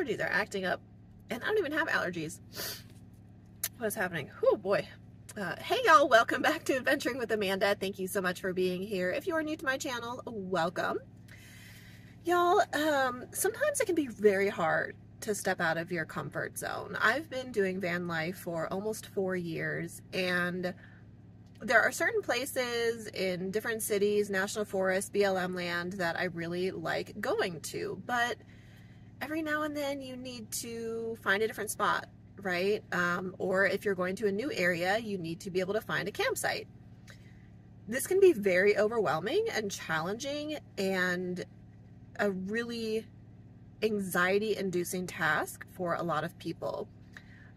allergies are acting up. And I don't even have allergies. What is happening? Oh boy. Uh, hey y'all, welcome back to Adventuring with Amanda. Thank you so much for being here. If you are new to my channel, welcome. Y'all, um, sometimes it can be very hard to step out of your comfort zone. I've been doing van life for almost four years and there are certain places in different cities, national forests, BLM land that I really like going to, but every now and then you need to find a different spot, right? Um, or if you're going to a new area, you need to be able to find a campsite. This can be very overwhelming and challenging and a really anxiety inducing task for a lot of people.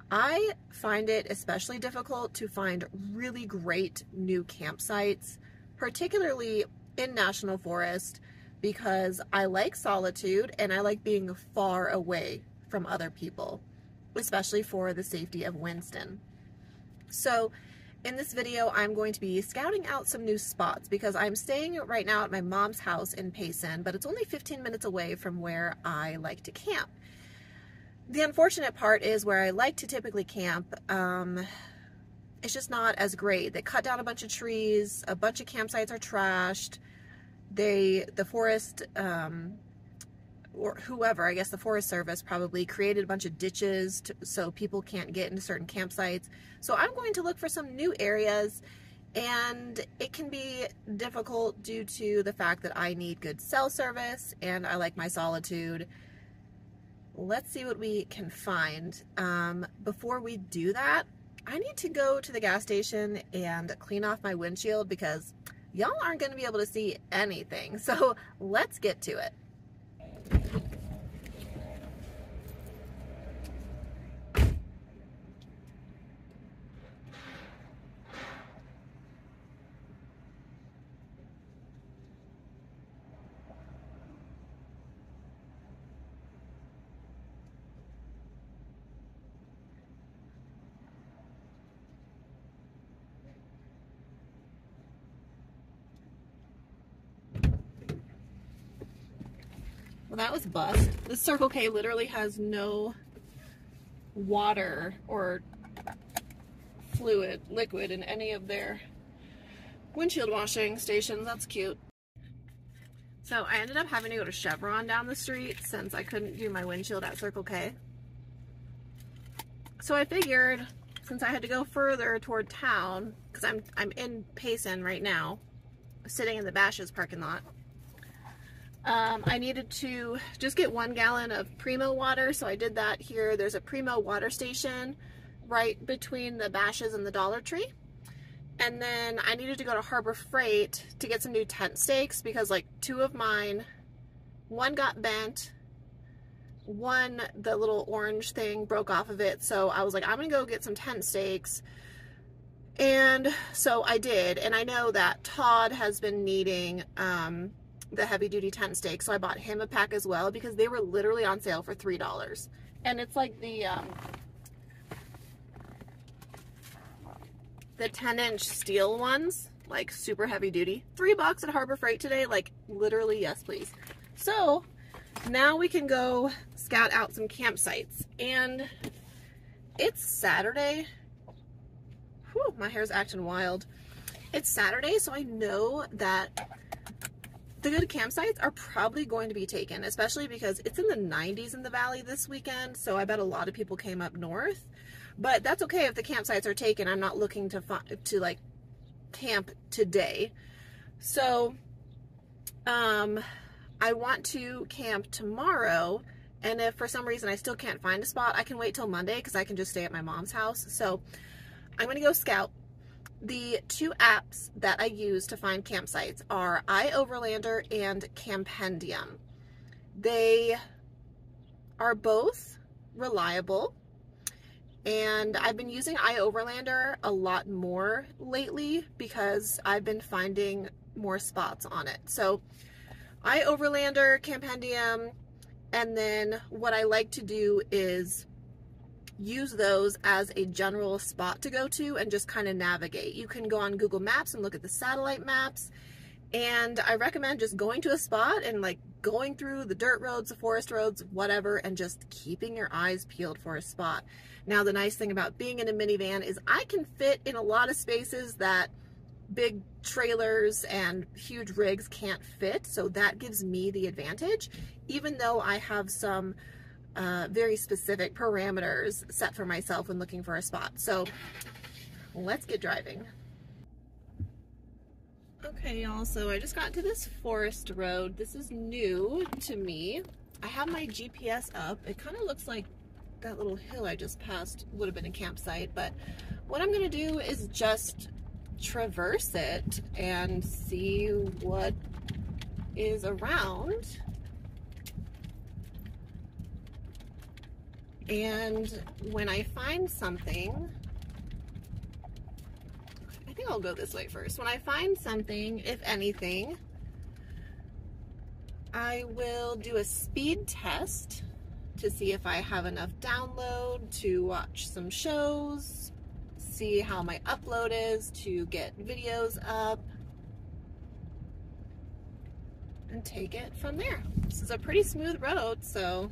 I find it especially difficult to find really great new campsites, particularly in National Forest, because I like solitude and I like being far away from other people, especially for the safety of Wynston. So in this video, I'm going to be scouting out some new spots because I'm staying right now at my mom's house in Payson, but it's only 15 minutes away from where I like to camp. The unfortunate part is where I like to typically camp, um, it's just not as great. They cut down a bunch of trees, a bunch of campsites are trashed. They, the forest, um, or whoever, I guess the Forest Service probably created a bunch of ditches to, so people can't get into certain campsites. So I'm going to look for some new areas and it can be difficult due to the fact that I need good cell service and I like my solitude let's see what we can find. Um, before we do that, I need to go to the gas station and clean off my windshield because y'all aren't going to be able to see anything. So let's get to it. Well, that was bust. This Circle K literally has no water or fluid, liquid in any of their windshield washing stations. That's cute. So I ended up having to go to Chevron down the street since I couldn't do my windshield at Circle K. So I figured since I had to go further toward town, because I'm, I'm in Payson right now, sitting in the Bashas' parking lot, um, I needed to just get one gallon of Primo water, so I did that here. There's a Primo water station right between the Bashas' and the Dollar Tree. And then I needed to go to Harbor Freight to get some new tent stakes because like two of mine, one got bent, one, the little orange thing broke off of it. So I was like, I'm gonna go get some tent stakes. And so I did. And I know that Todd has been needing um, the heavy duty tent stakes. So I bought him a pack as well because they were literally on sale for $3. And it's like the, um, the 10 inch steel ones, like super heavy duty. Three bucks at Harbor Freight today, like literally, yes please. So now we can go scout out some campsites. And it's Saturday. Whew, my hair's acting wild. It's Saturday, so I know that the good campsites are probably going to be taken, especially because it's in the 90s in the valley this weekend, so I bet a lot of people came up north. But that's okay if the campsites are taken. I'm not looking to to like camp today. So um I want to camp tomorrow and if for some reason I still can't find a spot, I can wait till Monday because I can just stay at my mom's house. So I'm going to go scout the two apps that I use to find campsites are iOverlander and Campendium. They are both reliable and I've been using iOverlander a lot more lately because I've been finding more spots on it. So iOverlander, Campendium, and then what I like to do is use those as a general spot to go to and just kind of navigate. You can go on Google Maps and look at the satellite maps. And I recommend just going to a spot and like going through the dirt roads, the forest roads, whatever, and just keeping your eyes peeled for a spot. Now, the nice thing about being in a minivan is I can fit in a lot of spaces that big trailers and huge rigs can't fit. So that gives me the advantage, even though I have some uh, very specific parameters set for myself when looking for a spot. So let's get driving. Okay, y'all, so I just got to this forest road. This is new to me. I have my GPS up. It kind of looks like that little hill I just passed would have been a campsite, but what I'm gonna do is just traverse it and see what is around. And when I find something, I think I'll go this way first. When I find something, if anything, I will do a speed test to see if I have enough download to watch some shows, see how my upload is to get videos up, and take it from there. This is a pretty smooth road, so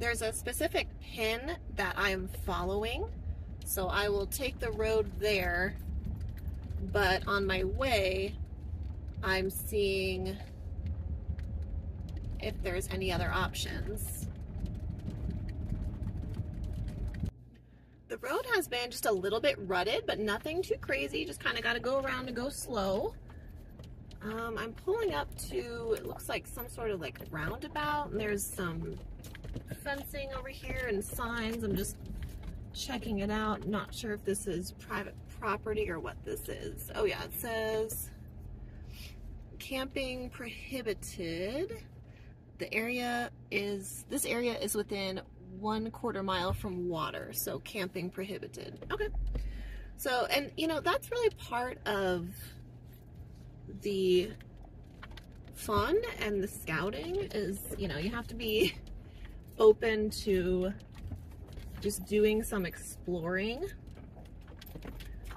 there's a specific pin that I'm following, so I will take the road there, but on my way, I'm seeing if there's any other options. The road has been just a little bit rutted, but nothing too crazy. Just kind of got to go around and go slow. Um, I'm pulling up to, it looks like some sort of like roundabout, and there's some fencing over here and signs. I'm just checking it out. Not sure if this is private property or what this is. Oh yeah, it says camping prohibited. The area is, this area is within one quarter mile from water, so camping prohibited. Okay. So, and you know, that's really part of the fun and the scouting is, you know, you have to be open to just doing some exploring,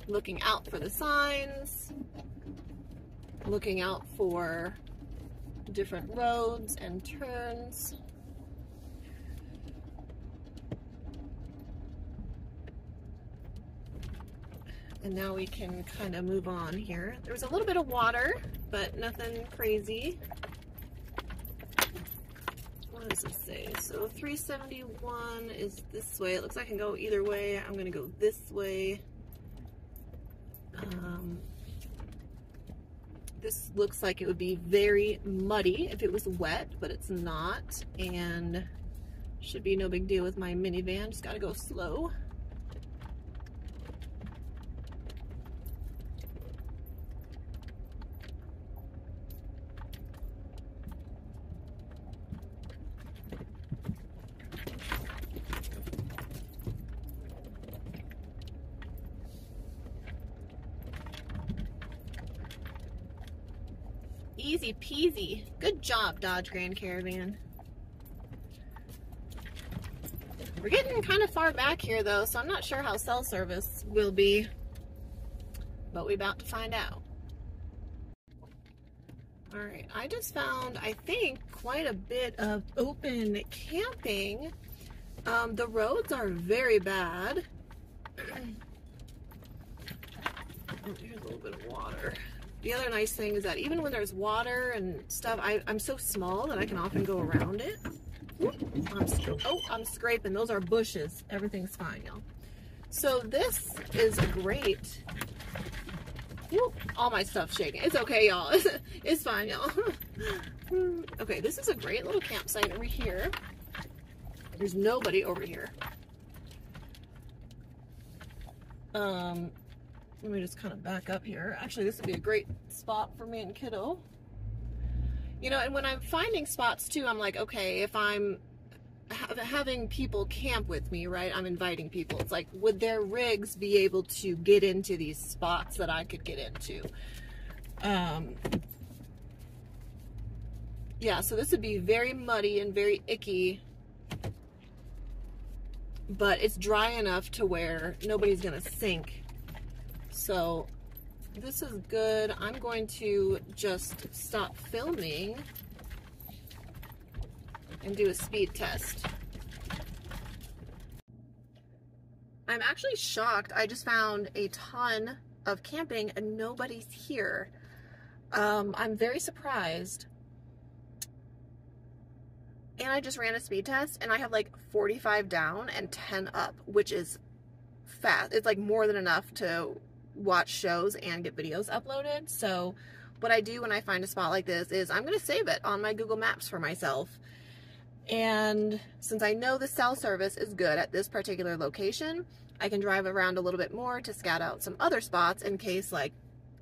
looking out for the signs, looking out for different roads and turns. And now we can kind of move on here. There was a little bit of water, but nothing crazy. What does it say? So 371 is this way. It looks like I can go either way. I'm gonna go this way. Um, this looks like it would be very muddy if it was wet, but it's not. And should be no big deal with my minivan. Just gotta go slow. Easy peasy. Good job, Dodge Grand Caravan. We're getting kind of far back here though, so I'm not sure how cell service will be, but we're about to find out. All right, I just found, I think, quite a bit of open camping. Um, the roads are very bad. oh, here's a little bit of water. The other nice thing is that even when there's water and stuff, I, am so small that I can often go around it. I'm oh, I'm scraping. Those are bushes. Everything's fine, y'all. So this is great. Whoop, all my stuff shaking. It's okay, y'all. It's, it's fine, y'all. okay, this is a great little campsite over here. There's nobody over here. Um, let me just kind of back up here. Actually, this would be a great spot for me and kiddo. You know, and when I'm finding spots too, I'm like, okay, if I'm ha having people camp with me, right? I'm inviting people. It's like, would their rigs be able to get into these spots that I could get into? Um, yeah, so this would be very muddy and very icky but it's dry enough to where nobody's gonna sink. So this is good. I'm going to just stop filming and do a speed test. I'm actually shocked. I just found a ton of camping and nobody's here. Um, I'm very surprised. And I just ran a speed test and I have like 45 down and 10 up, which is fast. It's like more than enough to watch shows and get videos uploaded. So what I do when I find a spot like this is I'm going to save it on my Google Maps for myself. And since I know the cell service is good at this particular location, I can drive around a little bit more to scout out some other spots in case like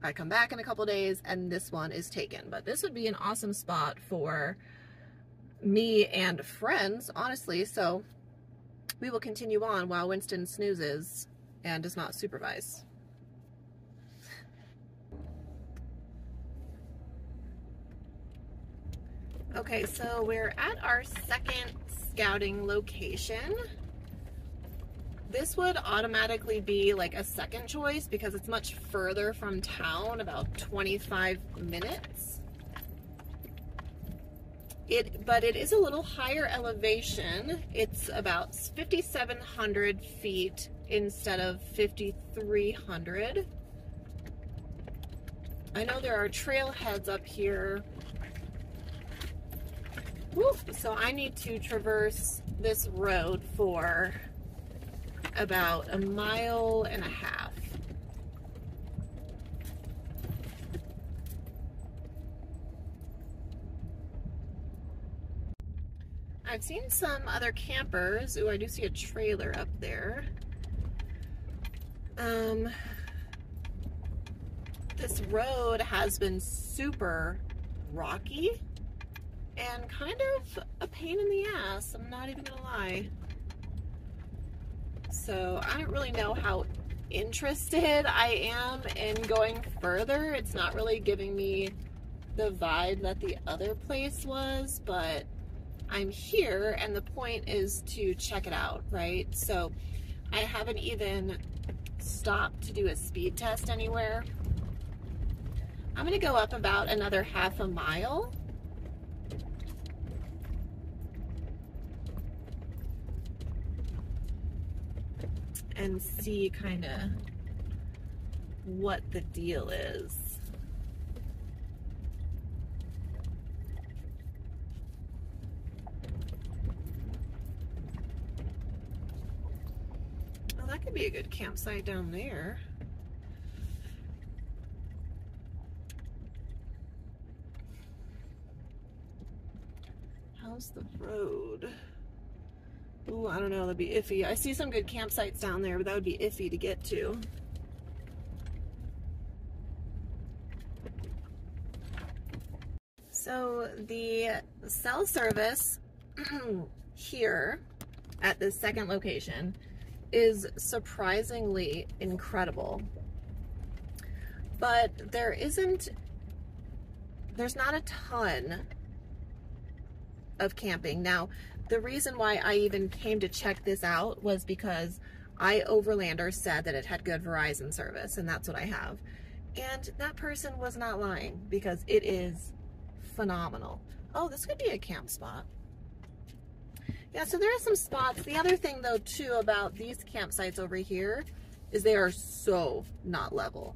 I come back in a couple days and this one is taken. But this would be an awesome spot for me and friends, honestly. So we will continue on while Wynston snoozes and does not supervise. Okay, so we're at our second scouting location. This would automatically be like a second choice because it's much further from town, about 25 minutes. It, but it is a little higher elevation. It's about 5,700 feet instead of 5,300. I know there are trailheads up here so I need to traverse this road for about a mile and a half. I've seen some other campers. Ooh, I do see a trailer up there. Um, this road has been super rocky and kind of a pain in the ass, I'm not even gonna lie. So I don't really know how interested I am in going further. It's not really giving me the vibe that the other place was, but I'm here and the point is to check it out, right? So I haven't even stopped to do a speed test anywhere. I'm gonna go up about another half a mile and see kind of what the deal is. Well, that could be a good campsite down there. How's the road? I don't know, that'd be iffy. I see some good campsites down there, but that would be iffy to get to. So the cell service here at this second location is surprisingly incredible. But there isn't, there's not a ton of camping. Now, the reason why I even came to check this out was because iOverlander said that it had good Verizon service, and that's what I have. And that person was not lying because it is phenomenal. Oh, this could be a camp spot. Yeah, so there are some spots. The other thing though too about these campsites over here is they are so not level.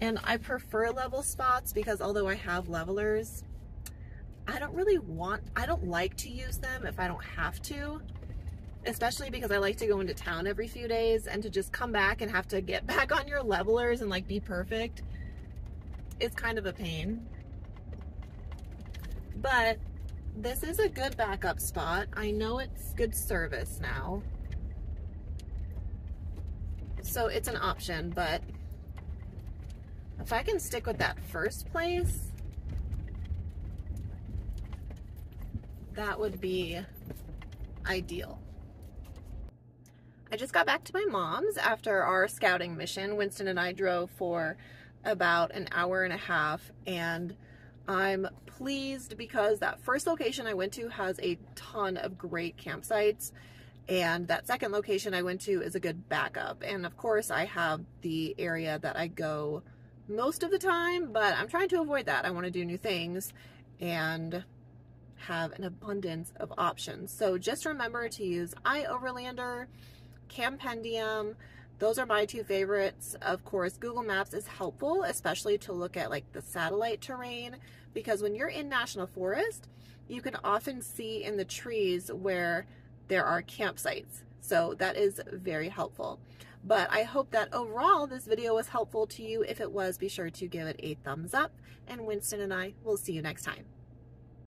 And I prefer level spots because although I have levelers, I don't really want, I don't like to use them if I don't have to, especially because I like to go into town every few days and to just come back and have to get back on your levelers and like be perfect. It's kind of a pain. But this is a good backup spot. I know it's good service now. So it's an option, but if I can stick with that first place, that would be ideal. I just got back to my mom's after our scouting mission. Wynston and I drove for about an hour and a half and I'm pleased because that first location I went to has a ton of great campsites And that second location I went to is a good backup. And of course, I have the area that I go most of the time, but I'm trying to avoid that. I want to do new things and have an abundance of options. So just remember to use iOverlander, Campendium. Those are my two favorites. Of course, Google Maps is helpful, especially to look at like the satellite terrain, because when you're in National Forest, you can often see in the trees where there are campsites. So that is very helpful. But I hope that overall this video was helpful to you. If it was, be sure to give it a thumbs up. And Wynston and I will see you next time.